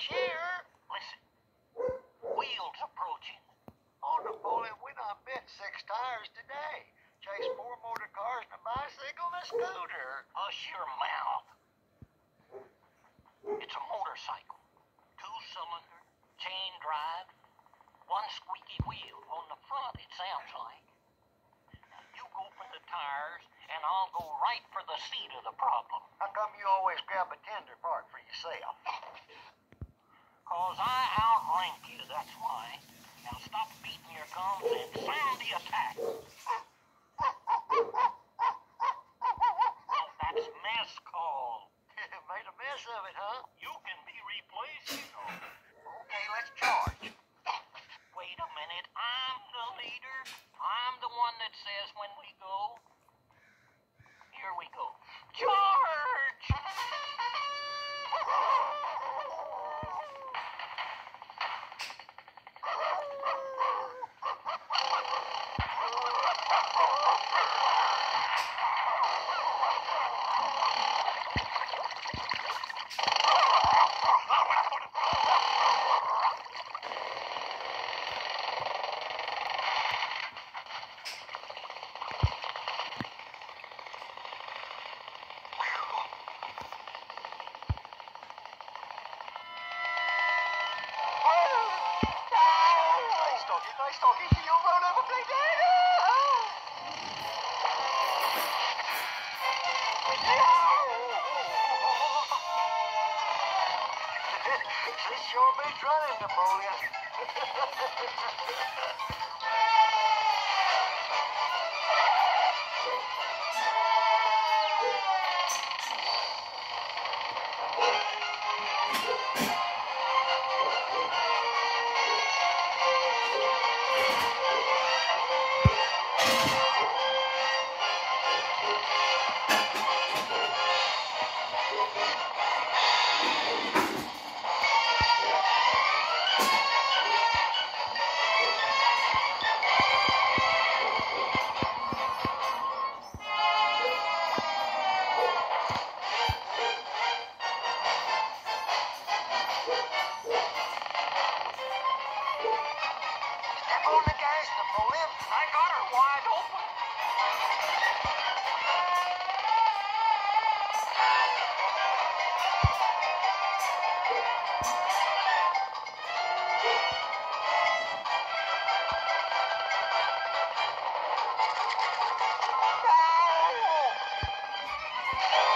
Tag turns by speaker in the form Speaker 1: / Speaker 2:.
Speaker 1: much here. Listen, wheels approaching. Napoleon, we not bit six tires today. Chase four motor cars and a bicycle and a scooter.
Speaker 2: Hush your mouth. It's a motorcycle. Two-cylinder, chain drive, one squeaky wheel on the front, it sounds like. You go the tires, and I'll go right for the seat of the problem.
Speaker 1: How come you always grab a tender part for yourself?
Speaker 2: Cause I outrank you, that's why. Now stop beating your gums and sound the attack. Oh, that's mess call.
Speaker 1: Made a mess of it, huh?
Speaker 2: You can be replaced, you know.
Speaker 1: Okay, let's charge.
Speaker 2: Wait a minute, I'm the leader. I'm the one that says when we go. Here we go. Charge!
Speaker 1: Nice nice doggy. You'll run over me, This beats running, Napoleon.
Speaker 2: Oh.